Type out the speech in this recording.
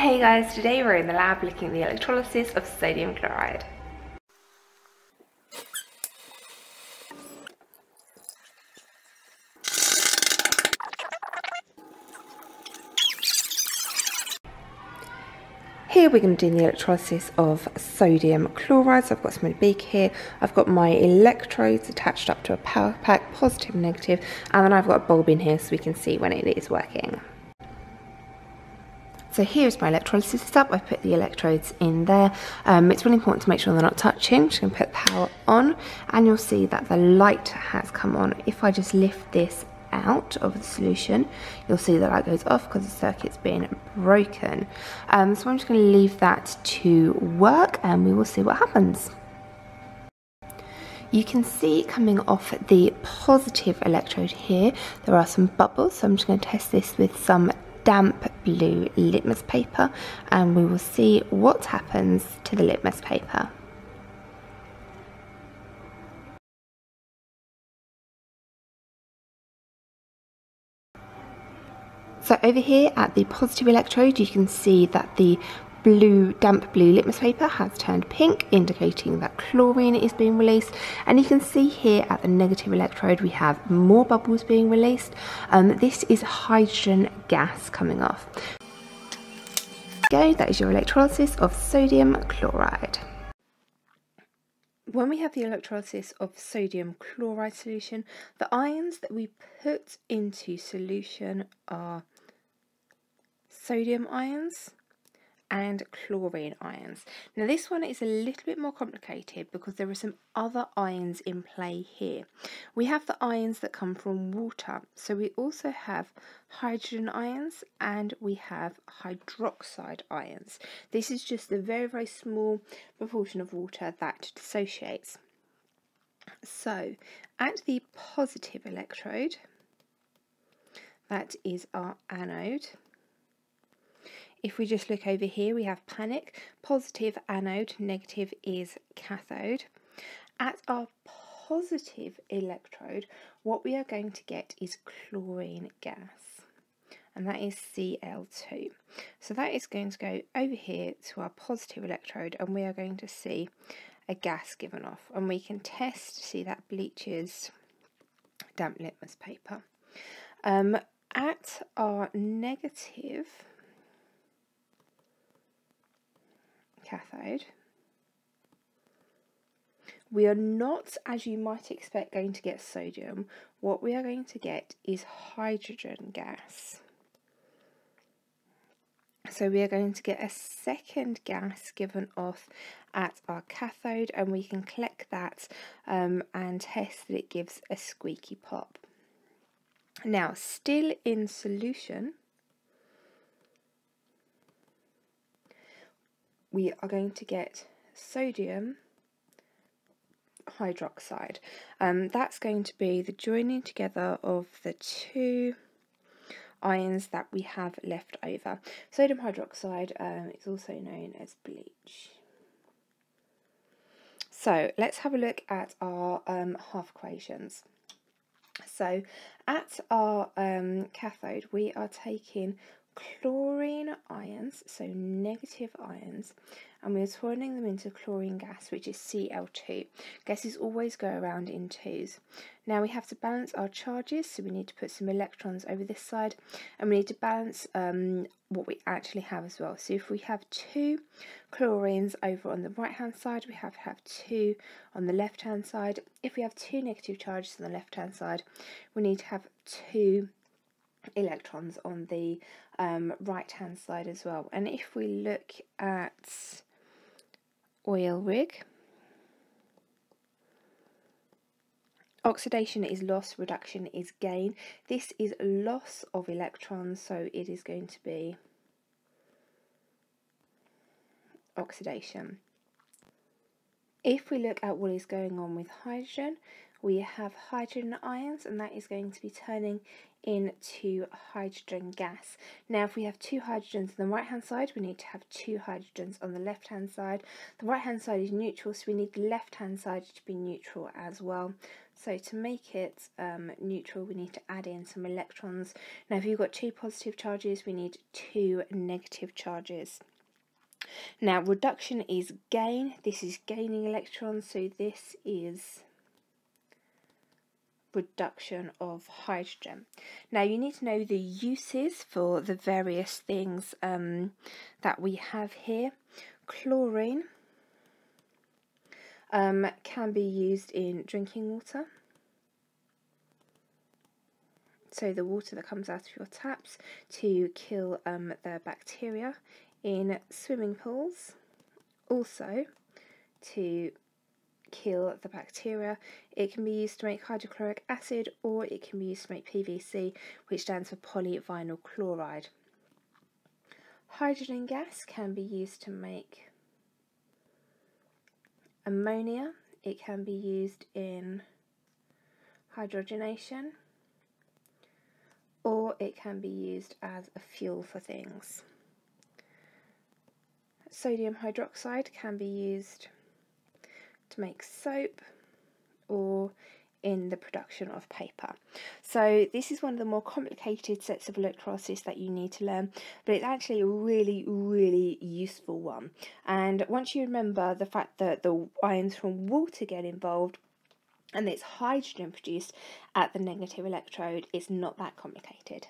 Hey guys, today we're in the lab looking at the electrolysis of sodium chloride. Here we're going to do the electrolysis of sodium chloride. So I've got some big here. I've got my electrodes attached up to a power pack, positive and negative, and then I've got a bulb in here so we can see when it is working. So here's my electrolysis setup. I've put the electrodes in there. Um, it's really important to make sure they're not touching. I'm just to put the power on and you'll see that the light has come on. If I just lift this out of the solution, you'll see that light goes off because the circuit's been broken. Um, so I'm just going to leave that to work and we will see what happens. You can see coming off the positive electrode here, there are some bubbles. So I'm just going to test this with some damp blue litmus paper and we will see what happens to the litmus paper. So over here at the positive electrode you can see that the blue, damp blue litmus paper has turned pink, indicating that chlorine is being released. And you can see here at the negative electrode, we have more bubbles being released. Um, this is hydrogen gas coming off. Go, that is your electrolysis of sodium chloride. When we have the electrolysis of sodium chloride solution, the ions that we put into solution are sodium ions, and chlorine ions. Now this one is a little bit more complicated because there are some other ions in play here. We have the ions that come from water, so we also have hydrogen ions and we have hydroxide ions. This is just a very very small proportion of water that dissociates. So at the positive electrode, that is our anode, if we just look over here, we have panic, positive anode, negative is cathode. At our positive electrode, what we are going to get is chlorine gas, and that is Cl2. So that is going to go over here to our positive electrode, and we are going to see a gas given off, and we can test to see that bleaches damp litmus paper. Um, at our negative cathode. We are not, as you might expect, going to get sodium. What we are going to get is hydrogen gas. So we are going to get a second gas given off at our cathode and we can collect that um, and test that it gives a squeaky pop. Now, still in solution, we are going to get sodium hydroxide. Um, that's going to be the joining together of the two ions that we have left over. Sodium hydroxide um, is also known as bleach. So let's have a look at our um, half equations. So at our um, cathode we are taking chlorine ions, so negative ions, and we're turning them into chlorine gas, which is Cl2. Gases always go around in twos. Now we have to balance our charges, so we need to put some electrons over this side, and we need to balance um, what we actually have as well. So if we have two chlorines over on the right hand side, we have to have two on the left hand side. If we have two negative charges on the left hand side, we need to have two electrons on the um, right hand side as well. And if we look at oil rig, oxidation is loss, reduction is gain. This is loss of electrons, so it is going to be oxidation. If we look at what is going on with hydrogen, we have hydrogen ions and that is going to be turning into hydrogen gas. Now if we have two hydrogens on the right hand side we need to have two hydrogens on the left hand side. The right hand side is neutral so we need the left hand side to be neutral as well. So to make it um, neutral we need to add in some electrons. Now if you've got two positive charges we need two negative charges. Now reduction is gain, this is gaining electrons so this is reduction of hydrogen. Now you need to know the uses for the various things um, that we have here. Chlorine um, can be used in drinking water. So the water that comes out of your taps to kill um, the bacteria in swimming pools. Also to kill the bacteria. It can be used to make hydrochloric acid or it can be used to make PVC, which stands for polyvinyl chloride. Hydrogen gas can be used to make ammonia. It can be used in hydrogenation or it can be used as a fuel for things. Sodium hydroxide can be used to make soap or in the production of paper. So this is one of the more complicated sets of electrolysis that you need to learn, but it's actually a really, really useful one. And once you remember the fact that the ions from water get involved, and it's hydrogen produced at the negative electrode, it's not that complicated.